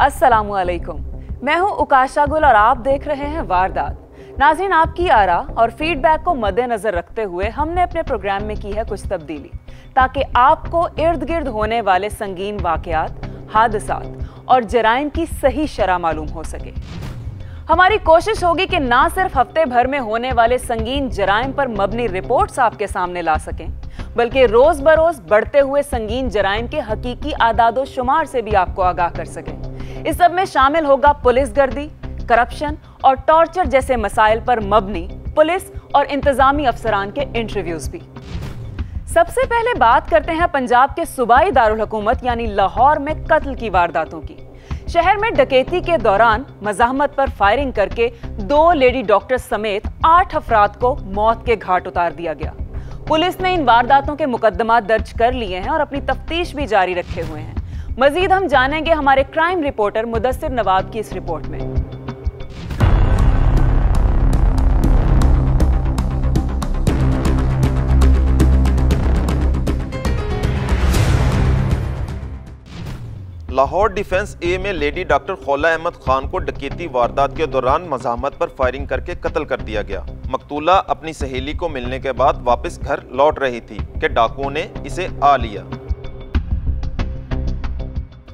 असलकुम मैं हूँ उकाशा गुल और आप देख रहे हैं वारदात। नाजीन आपकी आरा और फीडबैक को मद्देनजर रखते हुए हमने अपने प्रोग्राम में की है कुछ तब्दीली, ताकि आपको इर्द गिर्द होने वाले संगीन वाकयात हादसा और जराइम की सही शरह मालूम हो सके। हमारी कोशिश होगी कि ना सिर्फ़ हफ़्ते भर में होने वाले संगीन जराइम पर मबनी रिपोर्ट्स आपके सामने ला सकें, बल्कि रोज बरोज बढ़ते हुए संगीन जराइम के हकीकी आदादो शुमार से भी आपको आगाह कर सकें। इस सब में शामिल होगा पुलिस गर्दी, करप्शन और टॉर्चर जैसे मसाइल पर मबनी, पुलिस और इंतजामी अफसरान के इंटरव्यूज़ भी। सबसे पहले बात करते हैं पंजाब के सूबाई दारुल हुकूमत, यानी लाहौर में कत्ल की वारदातों की। शहर में डकैती के दौरान मजामत पर फायरिंग करके दो लेडी डॉक्टर समेत आठ अफराद को मौत के घाट उतार दिया गया। पुलिस ने इन वारदातों के मुकदमा दर्ज कर लिए हैं और अपनी तफ्तीश भी जारी रखे हुए हैं। मजीद हम जानेंगे हमारे क्राइम रिपोर्टर मुदस्सिर नवाब की इस रिपोर्ट में। लाहौर डिफेंस ए में लेडी डॉक्टर खौला अहमद खान को डकैती वारदात के दौरान मजामत पर फायरिंग करके कत्ल कर दिया गया। मकतूला अपनी सहेली को मिलने के बाद वापस घर लौट रही थी कि डाकुओं ने इसे आ लिया।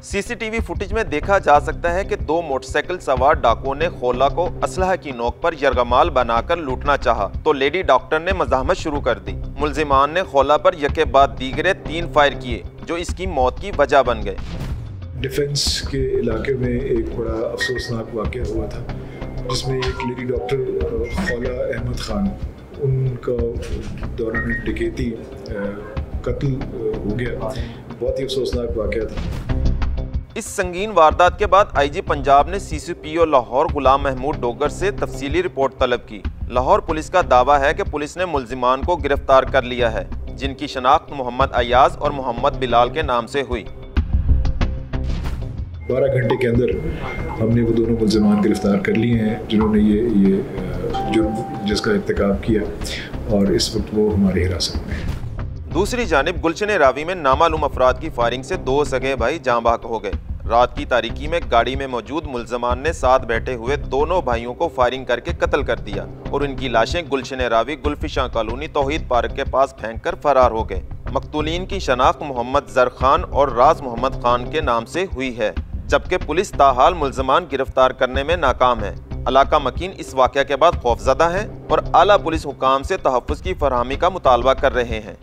सीसीटीवी फुटेज में देखा जा सकता है कि दो मोटरसाइकिल सवार डाकुओं ने खोला को असलह की नोक पर यरगमाल बनाकर लूटना चाहा तो लेडी डॉक्टर ने मजामत शुरू कर दी। मुलजिमान ने खोला पर यके बाद दीगरे तीन फायर किए, जो इसकी मौत की वजह बन गए। डिफेंस के इलाके में एक बड़ा अफसोसनाक वाक़ हुआ था, जिसमें एक लेडी डॉक्टर खौला अहमद ख़ान, उनका दौरान डकैती कत्ल हो गया। बहुत ही अफसोसनाक वाक़ था। इस संगीन वारदात के बाद आईजी पंजाब ने सीसीपीओ लाहौर गुलाम महमूद डोगर से तफसीली रिपोर्ट तलब की। लाहौर पुलिस का दावा है कि पुलिस ने मुलजिमान को गिरफ़्तार कर लिया है, जिनकी शनाख्त मोहम्मद अयाज और मोहम्मद बिलाल के नाम से हुई। बारह घंटे के अंदर हमने वो दोनों मुलजमान गिरफ़्तार कर लिए हैं, जिन्होंने ये ये जुर्म जिसका इरतकब किया, और इस वक्त वो हमारी हिरासत में है। दूसरी जानब गुलशन रावी में नामालूम अफराद की फायरिंग से दो सगे भाई जाँ बाक हो गए। रात की तारीकी में गाड़ी में मौजूद मुलजमान ने साथ बैठे हुए दोनों भाइयों को फायरिंग करके कत्ल कर दिया और उनकी लाशें गुलशन रावी गुलफिशा कॉलोनी तोहहीद पार्क के पास फेंक कर फरार हो गए। मकतूलिन की शनाख्त मोहम्मद जर खान और राज मोहम्मद खान के नाम से हुई है, जबकि पुलिस ताहाल मुलजमान गिरफ़्तार करने में नाकाम है। अलाका मकीन इस वाक़ के बाद खौफजदा है और आला पुलिस हुकाम से तहफ़ की फरहमी का मुतालबा कर रहे हैं।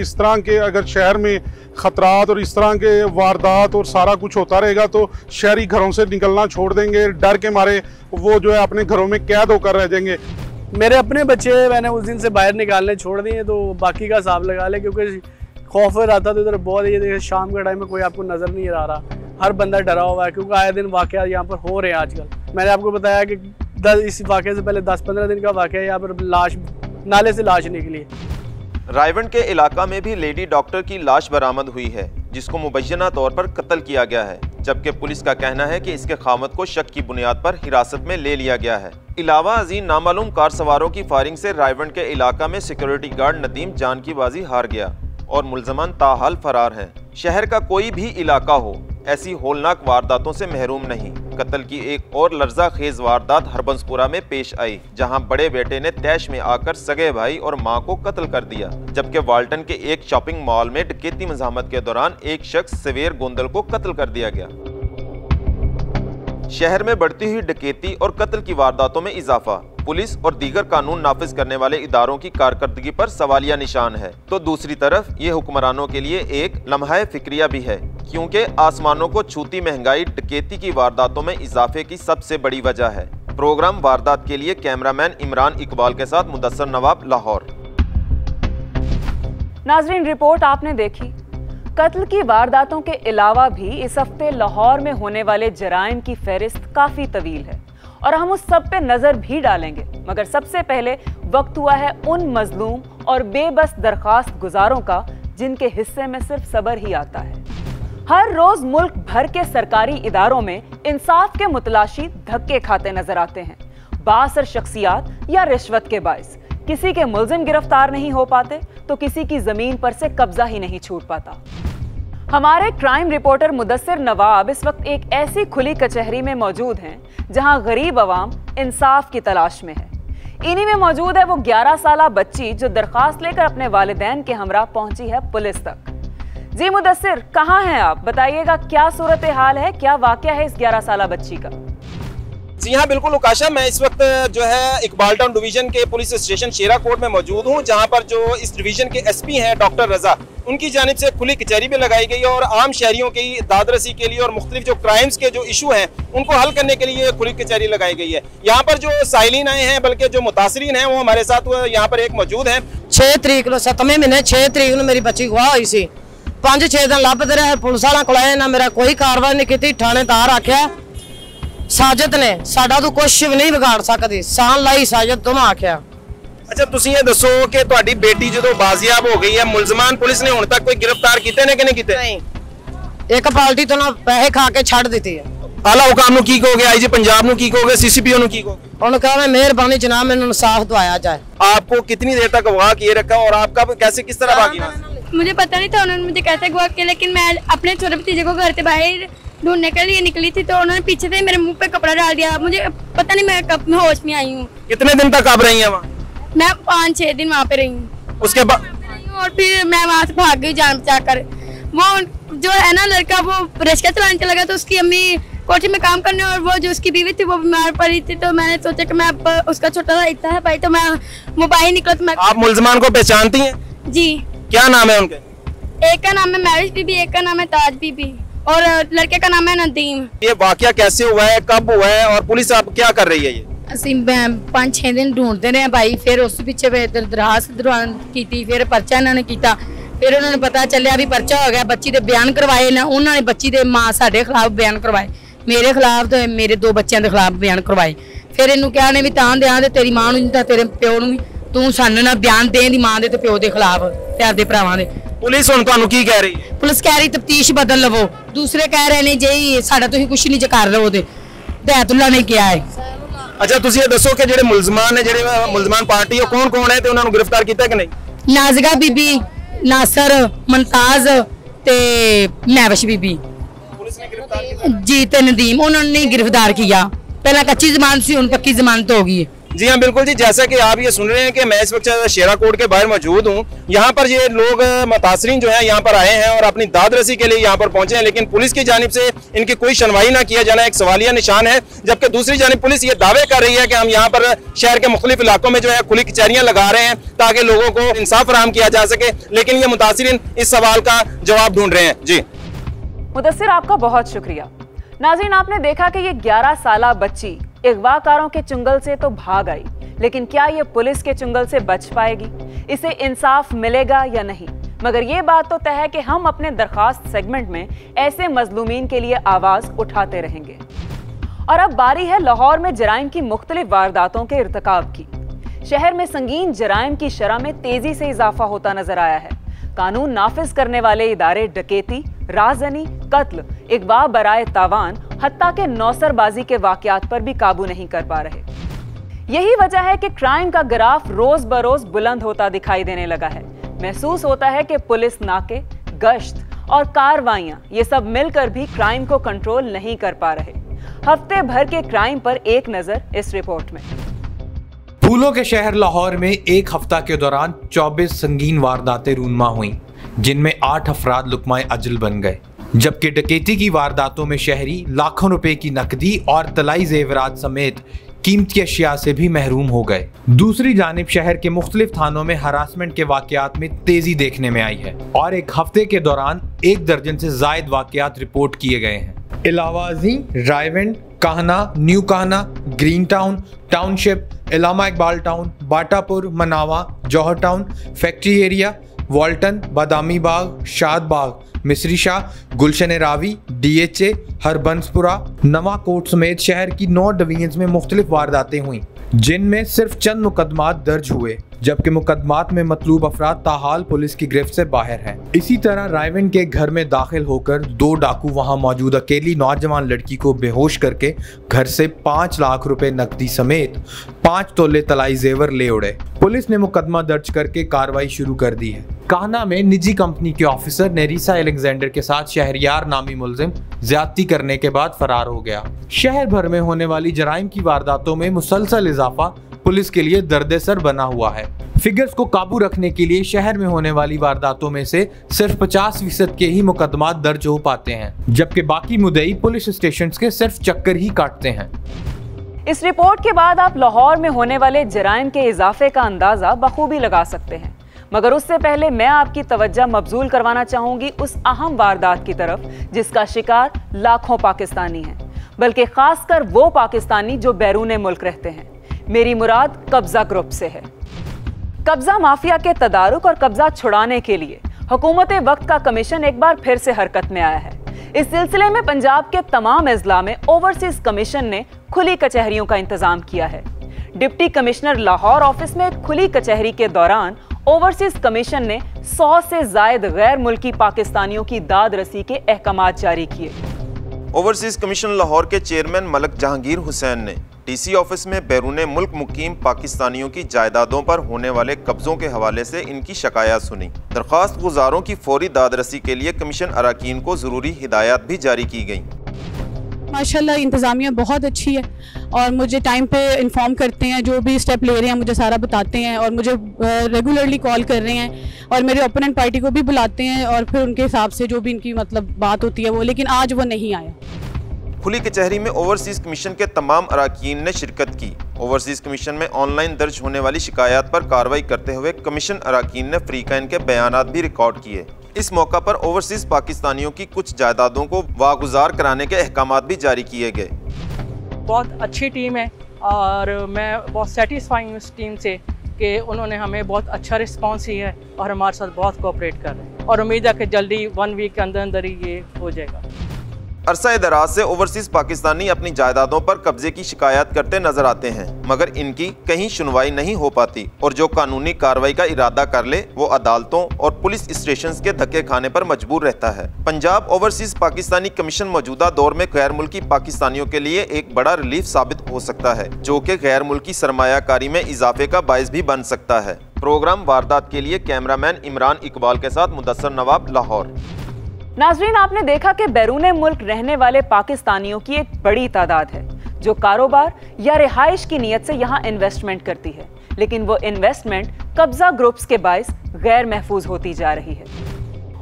इस तरह के अगर शहर में ख़तरात और इस तरह के वारदात और सारा कुछ होता रहेगा तो शहरी घरों से निकलना छोड़ देंगे, डर के मारे वो जो है अपने घरों में कैद होकर रह जाएँगे। मेरे अपने बच्चे मैंने उस दिन से बाहर निकालने छोड़ दिए तो बाकी का हिसाब लगा ले, क्योंकि खौफ रहता तो इधर बहुत ये शाम के टाइम में कोई आपको नज़र नहीं आ रहा। हर बंदा डरा हुआ है, क्योंकि आए दिन वाक़ यहाँ पर हो रहे हैं आजकल। मैंने आपको बताया कि दस, इस वाक़े से पहले दस पंद्रह दिन का वाक़ यहाँ पर लाश, नाले से लाश निकली रायवंड के इलाका में भी लेडी डॉक्टर की लाश बरामद हुई है, जिसको मुबैना तौर पर कत्ल किया गया है, जबकि पुलिस का कहना है कि इसके खामत को शक की बुनियाद पर हिरासत में ले लिया गया है। अलावा अजीम नामालूम कार सवारों की फायरिंग से रायवंड के इलाका में सिक्योरिटी गार्ड नदीम जान की बाजी हार गया और मुलजमान ताहाल फरार हैं। शहर का कोई भी इलाका हो, ऐसी होलनाक वारदातों से महरूम नहीं। कत्ल की एक और लर्जा खेज वारदात हरबंसपुरा में पेश आई, जहाँ बड़े बेटे ने तैश में आकर सगे भाई और माँ को कत्ल कर दिया। जबकि वाल्टन के एक शॉपिंग मॉल में डकेती मजामत के दौरान एक शख्स सवेर गोंदल को कत्ल कर दिया गया। शहर में बढ़ती हुई डकेती और कत्ल की वारदातों में इजाफा पुलिस और दीगर कानून नाफिज करने वाले इदारों की कारकर्दगी पर सवालिया निशान है। तो दूसरी तरफ़, ये हुक्मरानों के लिए एक लम्हा फिक्रिया भी है, क्योंकि आसमानों को छूती महँगाई, डकेती की वारदातों में इजाफे की सबसे बड़ी वजह है। प्रोग्राम वारदात के लिए कैमरामैन इमरान इकबाल के साथ मुदसर नवाब, लाहौर। नाजरीन, रिपोर्ट आपने देखी। कत्ल की वारदातों के अलावा भी इस हफ़्ते लाहौर में होने वाले जराइम की फहरिस्त काफ़ी तवील है। और हम उस सब पे नज़र भी डालेंगे। मगर सबसे पहले वक्त हुआ है उन मजलूम और बेबस दरखास्त गुजारों का, जिनके हिस्से में सिर्फ़ सबर ही आता है। हर रोज मुल्क भर के सरकारी इदारों में इंसाफ के मुतलाशी धक्के खाते नज़र आते हैं। बासर शख्सियात या रिश्वत के बायस। किसी के मुलजिम गिरफ़्तार नहीं हो पाते तो किसी की ज़मीन पर से कब्जा ही नहीं छूट पाता। हमारे क्राइम रिपोर्टर मुदस्सिर नवाब इस वक्त एक ऐसी खुली कचहरी में मौजूद हैं, जहाँ गरीब आवाम इंसाफ की तलाश में है। इन्हीं में मौजूद है वो 11 साल बच्ची जो दरखास्त लेकर अपने वालदेन के हमरा पहुँची है पुलिस तक। जी मुदस्सिर, कहाँ हैं आप? बताइएगा क्या सूरत हाल है, क्या वाक्य है इस 11 साल बच्ची का? जी हाँ बिल्कुल उकाशा, मैं इस वक्त जो है इकबाल टाउन डिवीज़न के पुलिस स्टेशन शेरा कोर्ट में मौजूद हूँ, जहाँ पर जो इस डिवीज़न के एसपी हैं डॉक्टर रजा, उनकी जानब से खुली कचहरी भी लगाई गई और आम शहरियों की दादरसी के लिए और मुख्तलिफ़ जो क्राइम्स के जो इशू हैं, उनको हल करने के लिए खुली कचहरी लगाई गई है। यहाँ पर जो साहिलीन आए हैं, बल्कि जो मुतासरीन हैं, वो हमारे साथ यहाँ पर एक मौजूद हैं। छः तरीक नो सतमें महीने छः तरीक नो मेरी बच्ची गुआ हुई सी। पाँच छह दिन लभते रहे, पुलिस वालों को मेरा कोई कार्रवाई नहीं की थाने तार आख्या ਸਾਜਦ ਨੇ ਸਾਡਾ ਤੂੰ ਕੁਝ ਵੀ ਨਹੀਂ ਵਿਗਾੜ ਸਕਦੀ ਸਾਨ ਲਾਈ ਸਾਜਦ ਤੁਮ ਆਖਿਆ ਅੱਛਾ ਤੁਸੀਂ ਇਹ ਦੱਸੋ ਕਿ ਤੁਹਾਡੀ ਬੇਟੀ ਜਦੋਂ ਬਾਜ਼ੀਆਬ ਹੋ ਗਈ ਹੈ ਮੁਲਜ਼ਮਾਨ ਪੁਲਿਸ ਨੇ ਹੁਣ ਤੱਕ ਕੋਈ ਗ੍ਰਿਫਤਾਰ ਕੀਤੇ ਨੇ ਕਿ ਨਹੀਂ ਕੀਤੇ ਨਹੀਂ ਇੱਕ ਪਾਰਟੀ ਤੋਂ ਨਾ ਪੈਸੇ ਖਾ ਕੇ ਛੱਡ ਦਿੱਤੀ ਹੈ ਆਲਾ ਹੁਕਾਮ ਨੂੰ ਕੀ ਕਹੋਗੇ ਆਈਜੀ ਪੰਜਾਬ ਨੂੰ ਕੀ ਕਹੋਗੇ ਸੀਸੀਪੀਓ ਨੂੰ ਕੀ ਕਹੋਗੇ ਉਹਨੂੰ ਕਹਾਂ ਮੈਂ ਮਿਹਰਬਾਨੀ ਜਨਾਬ ਮੈਨੂੰ ਇਨਸਾਫ ਦਵਾਇਆ ਜਾਏ आपको कितनी देर तक अगवा किए रखा और आप कब कैसे किस तरह भागी वहाँ से? मुझे पता नहीं था उन्होंने मुझे कैसे गवा किया लेकिन मैं अपने छोटे भतीजे को घर से बाहर ढूँढने के लिए निकली थी तो उन्होंने पीछे से मेरे मुँह पे कपड़ा डाल दिया। मुझे पता नहीं मैं कब मैं होश में आई हूँ। कितने दिन तक आप रही है वहाँ? मैं पाँच छह दिन वहाँ पे रही हूँ। उसके बाद और फिर मैं वहाँ से भाग गई जान बचा कर वो जो है ना लड़का वो रिक्शा चलाने चला गया तो उसकी अम्मी कोठी में काम करने और वो जो उसकी बीवी थी वो बीमार पड़ी थी तो मैंने सोचा कि मैं अब उसका छोटा सा इतना है भाई तो मैं वो बाहर निकला तो मैं आप मुलजमान को पहचानती हैं? जी। क्या नाम है उनके? एक का नाम है मैरिज बीबी एक का नाम है ताज बीबी। और अ, लड़के का नाम है नदीम ये वाकया कैसे हुआ है कब हुआ है और पुलिस अब क्या कर रही है ये ਅਸੀਂ ਬ- ਪੰਜ ਛੇ ਦਿਨ ਢੂੰਡਦੇ ਰਹੇ ਭਾਈ ਫਿਰ ਉਸ ਪਿੱਛੇ ਫਿਰ ਦਰ- ਦਰਖਾਸਤ ਦਰਵਾਨ ਕੀਤੀ ਫਿਰ ਪਰਚਾ ਇਹਨਾਂ ਨੇ ਕੀਤਾ ਫਿਰ ਉਹਨਾਂ ਨੂੰ ਪਤਾ ਚੱਲਿਆ ਵੀ ਪਰਚਾ ਹੋ ਗਿਆ ਬੱਚੀ ਦੇ ਬਿਆਨ ਕਰਵਾਏ ਨਾ ਉਹਨਾਂ ਨੇ ਬੱਚੀ ਦੇ ਮਾਂ ਸਾਡੇ ਖਿਲਾਫ ਬਿਆਨ ਕਰਵਾਏ ਮੇਰੇ ਖਿਲਾਫ ਤੇ ਮੇਰੇ ਦੋ ਬੱਚਿਆਂ ਦੇ ਖਿਲਾਫ ਬਿਆਨ ਕਰਵਾਏ ਫਿਰ ਇਹਨੂੰ ਕਿਹਾ ਨੇ ਵੀ ਤਾਂ ਦਿਆਂ ਦੇ ਤੇਰੀ ਮਾਂ ਨੂੰ ਨਹੀਂ ਤਾਂ ਤੇਰੇ ਪਿਓ ਨੂੰ ਵੀ ਤੂੰ ਸਾਨੂੰ ਨਾ ਬਿਆਨ ਦੇਣ ਦੀ ਮਾਂ ਦੇ ਤੇ ਪਿਓ ਦੇ ਖਿਲਾਫ ਤੇ ਆਪਦੇ ਭਰਾਵਾਂ ਦੇ ਪੁਲਿਸ ਹੁਣ ਤੁਹਾਨੂੰ ਕੀ ਕਹਿ ਰਹੀ ਹੈ? ਪੁਲਿਸ ਕਹਿ ਰਹੀ ਤਫਤੀਸ਼ ਬਦਲ ਲਵੋ। ਦੂਸਰੇ ਕਹਿ ਰਹੇ ਨੇ ਜੇ ਸਾਡਾ ਤੁਸੀਂ ਕੁਝ ਨਹੀਂ ਕਰ ਰਹੇ ਹੋ ਤੇ ਨੇ ਕਿਹਾ ਹੈ। ਅੱਛਾ ਤੁਸੀਂ ਇਹ ਦੱਸੋ ਕਿ ਜਿਹੜੇ ਮੁਲਜ਼ਮਾਨ ਨੇ ਜਿਹੜੇ ਮੁਲਜ਼ਮਾਨ ਪਾਰਟੀ ਉਹ ਕੌਣ ਕੌਣ ਹੈ ਤੇ ਉਹਨਾਂ ਨੂੰ ਗ੍ਰਿਫਤਾਰ ਕੀਤਾ ਕਿ ਨਹੀਂ? ਨਾਜ਼ਗਾ ਬੀਬੀ ਨਾਸਰ ਮਨਤਾਜ਼ ਤੇ ਮਹਿਵਸ਼ ਬੀਬੀ। ਪੁਲਿਸ ਨੇ ਗ੍ਰਿਫਤਾਰ ਕੀਤਾ? ਜੀ ਤੇ ਨਦੀਮ ਉਹਨਾਂ ਨੇ ਗ੍ਰਿਫਤਾਰ ਕੀਤਾ। ਪਹਿਲਾਂ ਕੱਚੀ ਜ਼ਮਾਨਤ ਸੀ ਹੁਣ ਪੱਕੀ ਜ਼ਮਾਨਤ ਹੋ ਗਈ ਹੈ। जी हाँ बिल्कुल जी, जैसा कि आप ये सुन रहे हैं कि मैं इस वक्त शेरा कोट के बाहर मौजूद हूँ। यहाँ पर ये लोग मुतासरीन जो है, यहाँ पर आए हैं और अपनी दाद रसी के लिए यहाँ पर पहुँचे हैं, लेकिन पुलिस की जानब से इनकी कोई सुनवाई ना किया जाना एक सवालिया निशान है, जबकि दूसरी जानब पुलिस ये दावे कर रही है कि हम यहाँ पर शहर के मुख्तलिफ़ इलाकों में जो है खुली कचहरियाँ लगा रहे हैं, ताकि लोगों को इंसाफ फराम किया जा सके, लेकिन ये मुतासरीन इस सवाल का जवाब ढूंढ रहे हैं। जी। मुदस्सिर, आपका बहुत शुक्रिया। नाजीन आपने देखा कि ये 11 साल बच्ची अगवाकारों के चुंगल से तो भाग आई, लेकिन क्या ये पुलिस के चुंगल से बच पाएगी? इसे इंसाफ मिलेगा या नहीं? मगर ये बात तो तय है कि हम अपने दरखास्त सेगमेंट में ऐसे मजलूमीन के लिए आवाज़ उठाते रहेंगे। और अब बारी है लाहौर में जराइम की मुख्तलिफ़ वारदातों के इरतकाब की। शहर में संगीन जराइम की शरह में तेज़ी से इजाफा होता नज़र आया है। कानून नाफिज करने वाले इदारे डकैती, राजनी, कत्ल इकबा बराए तावान हत्या के नौसरबाजी के वाकयात पर भी काबू नहीं कर पा रहे। यही वजह है कि क्राइम का ग्राफ रोज बरोज बुलंद होता दिखाई देने लगा है। महसूस होता है कि पुलिस नाके, गश्त और कार्रवाइयाँ, ये सब मिलकर भी क्राइम को कंट्रोल नहीं कर पा रहे। हफ़्ते भर के क्राइम पर एक नज़र इस रिपोर्ट में। फूलों के शहर लाहौर में एक हफ़्ता के दौरान 24 संगीन वारदातें रूनमा हुई, जिनमें आठ अफराद लुकमाए अजल बन गए। जबकि डकैती की वारदातों में शहरी लाखों रुपए की नकदी और तलाई जेवरात समेत कीमती अशिया से भी महरूम हो गए। दूसरी जानब शहर के मुख्तलिफ़ थानों में हरासमेंट के वाकयात में तेज़ी देखने में आई है और एक हफ़्ते के दौरान एक दर्जन से जायद वाकयात रिपोर्ट किए गए हैं। इलावाजी Raiwind Kahna new Kahna green town township Allama Iqbal town, Batapur, Manawan, Johar town, factory area, Walton, Badami Bagh, Shad Bagh, Misri Shah, गुलशन रावी ए हरबंसपुरा, नवा कोट समेत शहर की नौ डिवीज़न में मुख्तलिफ़ वारदातें हुई, जिनमें सिर्फ़ चंद मुकदमात दर्ज हुए। जबकि मुकदमात में मतलूब अफराद ताहाल पुलिस की गिरफ्त से बाहर हैं। इसी तरह रायवन के घर में दाखिल होकर दो डाकू वहाँ मौजूद। अकेली नौजवान लड़की को बेहोश करके घर से पाँच लाख रुपए नकदी समेत पाँच तोले तलाई जेवर ले उड़े। पुलिस ने मुकदमा दर्ज करके कार्रवाई शुरू कर दी है। काना में निजी कंपनी के ऑफिसर नेरिसा एलेक्जेंडर के साथ शहरियार नामी मुलजिम ज्यादती करने के बाद फरार हो गया। शहर भर में होने वाली जराइम की वारदातों में मुसलसल इजाफा पुलिस के लिए दर्देसर बना हुआ है। फिगर्स को काबू रखने के लिए शहर में होने वाली वारदातों में से सिर्फ़ 50 फ़ीसद के ही मुकदमात दर्ज हो पाते हैं, जबकि बाकी मुदई पुलिस स्टेशन के सिर्फ़ चक्कर ही काटते हैं। इस रिपोर्ट के बाद आप लाहौर में होने वाले जराइम के इजाफे का अंदाज़ा बखूबी लगा सकते हैं। मगर उससे पहले मैं आपकी तवज्जो मबजूल करवाना चाहूँगी उस अहम वारदात की तरफ़, जिसका शिकार लाखों पाकिस्तानी हैं, बल्कि खासकर वो पाकिस्तानी जो बैरून मुल्क रहते हैं। मेरी मुराद कब्जा ग्रुप से है। कब्जा माफिया के तदारुक और कब्जा छुड़ाने के लिए हुकूमत वक्त का कमीशन एक बार फिर से हरकत में आया है। इस सिलसिले में पंजाब के तमाम अजला में ओवरसीज कमीशन ने खुली कचहरियों का इंतज़ाम किया है। डिप्टी कमिश्नर लाहौर ऑफ़िस में खुली कचहरी के दौरान ओवरसीज कमीशन ने 100 से जायद गैर मुल्की पाकिस्तानियों की दाद रसी के अहकाम जारी किए। ओवरसीज कमीशन लाहौर के चेयरमैन मलक जहांगीर हुसैन ने डीसी ऑफ़िस में बैरून मुल्क मुकीम पाकिस्तानियों की जायदादों पर होने वाले कब्जों के हवाले से इनकी शिकायत सुनी। दरख्वास्त गुजारों की फौरी दादरसी के लिए कमीशन अरकान को ज़रूरी हिदायत भी जारी की गई। माशाल्लाह, इंतज़ामिया बहुत अच्छी है और मुझे टाइम पे इन्फॉर्म करते हैं, जो भी स्टेप ले रहे हैं, मुझे सारा बताते हैं और मुझे रेगुलरली कॉल कर रहे हैं और मेरे ओपोनेंट पार्टी को भी बुलाते हैं और फिर उनके हिसाब से जो भी इनकी मतलब बात होती है वो, लेकिन आज वो नहीं आया। खुली कचहरी में ओवरसीज कमीशन के तमाम अरकान ने शिरकत की। ओवरसीज कमीशन में ऑनलाइन दर्ज होने वाली शिकायत पर कार्रवाई करते हुए कमीशन अरकान ने फ्रीकाइन के बयान भी रिकॉर्ड किए। इस मौका पर ओवरसीज पाकिस्तानियों की कुछ जायदादों को वागुजार कराने के अहकाम भी जारी किए गए। बहुत अच्छी टीम है और मैं बहुत सेटिस्फाई हूँ इस टीम से कि उन्होंने हमें बहुत अच्छा रिस्पांस दिया है और हमारे साथ बहुत कोऑपरेट कर रहे हैं। और उम्मीद है कि जल्दी वन वीक के अंदर अंदर ही ये हो जाएगा। अरसा दराज से ओवरसीज पाकिस्तानी अपनी जायदादों पर कब्जे की शिकायत करते नज़र आते हैं, मगर इनकी कहीं सुनवाई नहीं हो पाती और जो कानूनी कार्रवाई का इरादा कर ले, वो अदालतों और पुलिस स्टेशन के धक्के खाने पर मजबूर रहता है। पंजाब ओवरसीज पाकिस्तानी कमीशन मौजूदा दौर में गैर मुल्की पाकिस्तानियों के लिए एक बड़ा रिलीफ साबित हो सकता है, जो की गैर मुल्की सरमायाकारी में इजाफे का बायस भी बन सकता है। प्रोग्राम वारदात के लिए कैमरामैन इमरान इकबाल के साथ मुदसर नवाब लाहौर। नाजरीन, आपने देखा कि बैरून मुल्क रहने वाले पाकिस्तानियों की एक बड़ी तादाद है, जो कारोबार या रिहाइश की नीयत से यहाँ इन्वेस्टमेंट करती है। लेकिन वो इन्वेस्टमेंट कब्जा ग्रुप्स के बायस गैर महफूज होती जा रही है।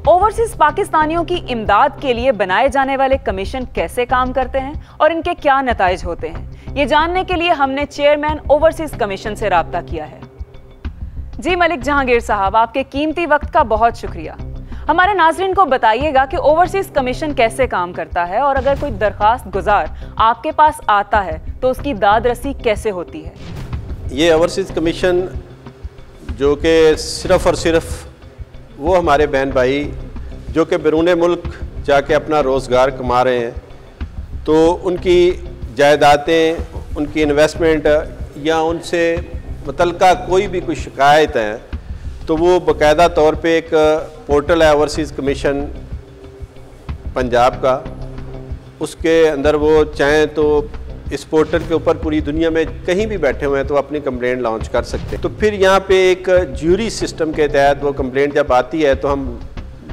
ओवरसीज पाकिस्तानियों की इमदाद के लिए बनाए जाने वाले कमीशन कैसे काम करते हैं और इनके क्या नतज होते हैं, ये जानने के लिए हमने चेयरमैन ओवरसीज कमीशन से रबता किया है। जी मलिक जहांगीर साहब, आपके कीमती वक्त का बहुत शुक्रिया। हमारे नाजरीन को बताइएगा कि ओवरसीज कमीशन कैसे काम करता है और अगर कोई दरखास्त गुजार आपके पास आता है तो उसकी दाद रसी कैसे होती है? ये ओवरसीज कमीशन जो कि सिर्फ़ और सिर्फ़ वो हमारे बहन भाई, जो कि बैरून मुल्क जाके अपना रोज़गार कमा रहे हैं तो उनकी जायदादें, उनकी इन्वेस्टमेंट या उनसे मुतलका कोई भी कोई शिकायत है तो वो बाकायदा तौर पे एक पोर्टल है ओवरसीज़ कमीशन पंजाब का। उसके अंदर वो चाहें तो इस पोर्टल के ऊपर पूरी दुनिया में कहीं भी बैठे हुए हैं तो अपनी कंप्लेंट लॉन्च कर सकते हैं। तो फिर यहाँ पे एक ज्यूरी सिस्टम के तहत वो कंप्लेंट जब आती है तो हम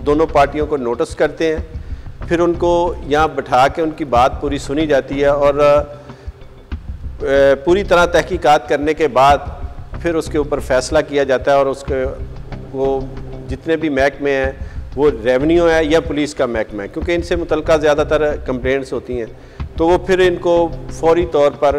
दोनों पार्टियों को नोटिस करते हैं। फिर उनको यहाँ बैठा के उनकी बात पूरी सुनी जाती है और पूरी तरह तहकीकात करने के बाद फिर उसके ऊपर फैसला किया जाता है और उसके वो जितने भी महकमे हैं वो रेवेन्यू है या पुलिस का महकमा है क्योंकि इनसे मुतल ज़्यादातर कंप्लेंट्स होती हैं। तो वो फिर इनको फौरी तौर पर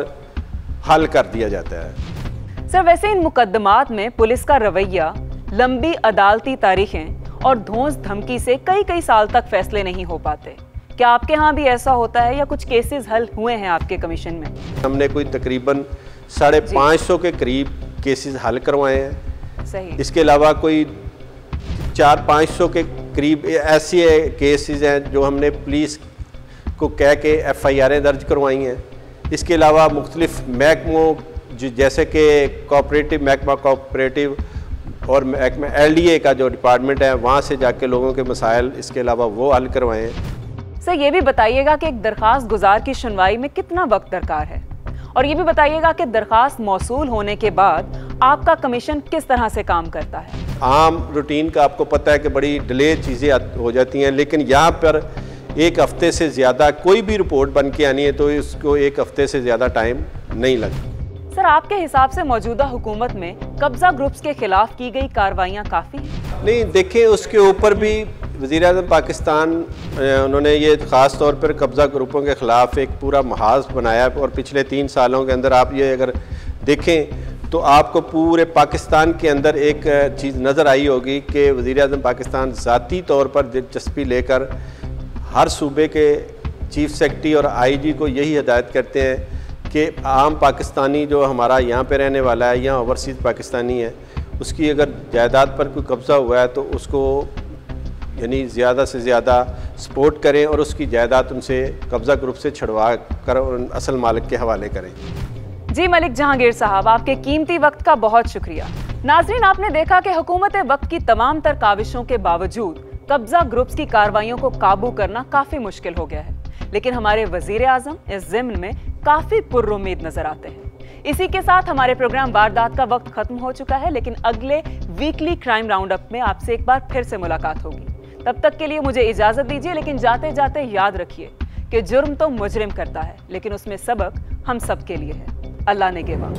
हल कर दिया जाता है। सर वैसे इन मुकदमात में पुलिस का रवैया लंबी अदालती तारीखें और धोस धमकी से कई कई साल तक फैसले नहीं हो पाते। क्या आपके यहाँ भी ऐसा होता है या कुछ केसेस हल हुए हैं आपके कमीशन में? हमने कोई तकरीबन साढ़े पाँच सौ के करीब केसेस हल करवाए हैं। सही। इसके अलावा कोई चार पाँच सौ के करीब ऐसे केसेस हैं जो हमने पुलिस को कह के एफ़ आई आरें दर्ज करवाई हैं। इसके अलावा मुख्तलिफ़ महकमों जैसे कि कोऑपरेटिव महकमा कोऑपरेटिव और महकमा एल डी ए का जो डिपार्टमेंट है वहाँ से जाके लोगों के मसाइल इसके अलावा वो हल करवाएँ। सर ये भी बताइएगा कि एक दरख्वास्त गुजार की सुनवाई में कितना वक्त दरकार है? और ये भी बताइएगा कि दरखास्त मौसूल होने के बाद आपका कमीशन किस तरह से काम करता है? आम रूटीन का आपको पता है कि बड़ी डिले चीज़ें हो जाती हैं लेकिन यहाँ पर एक हफ़्ते से ज़्यादा कोई भी रिपोर्ट बन के आनी है तो इसको एक हफ़्ते से ज़्यादा टाइम नहीं लगता। सर आपके हिसाब से मौजूदा हुकूमत में कब्जा ग्रुप्स के खिलाफ की गई कार्रवाइयाँ काफ़ी हैं? नहीं देखें उसके ऊपर भी वज़ी अजम पाकिस्तान उन्होंने ये ख़ास तौर पर कब्ज़ा ग्रुपों के ख़िलाफ़ एक पूरा महाज बनाया और पिछले तीन सालों के अंदर आप ये अगर देखें तो आपको पूरे पाकिस्तान के अंदर एक चीज़ नज़र आई होगी कि वज़ी अजम पाकिस्तान ज़ाती तौर पर दिलचस्पी लेकर हर सूबे के चीफ सेक्रटरी और आईजी को यही हदायत करते हैं कि आम पाकिस्तानी जो हमारा यहाँ पे रहने वाला है या ओवरसीज़ पाकिस्तानी है, उसकी अगर जायदाद पर कोई कब्ज़ा हुआ है तो उसको यानी ज़्यादा से ज़्यादा सपोर्ट करें और उसकी जायदाद उनसे कब्ज़ा ग्रुप से छुड़वा कर असल मालिक के हवाले करें। जी मलिक जहांगीर साहब, आपके कीमती वक्त का बहुत शुक्रिया। नाजरीन, आपने देखा कि हुकूमत वक्त की तमाम तर काविशों के बावजूद कब्जा ग्रुप्स की कार्रवाइयों को काबू करना काफ़ी मुश्किल हो गया है। लेकिन हमारे वज़ीर आज़म इस जिम्न में काफ़ी पुरुद नज़र आते हैं। इसी के साथ हमारे प्रोग्राम वारदात का वक्त खत्म हो चुका है, लेकिन अगले वीकली क्राइम राउंड अप में आपसे एक बार फिर से मुलाकात होगी। तब तक के लिए मुझे इजाज़त दीजिए, लेकिन जाते जाते याद रखिए कि जुर्म तो मुजरिम करता है, लेकिन उसमें सबक हम सब के लिए है। अल्लाह ने गेवा।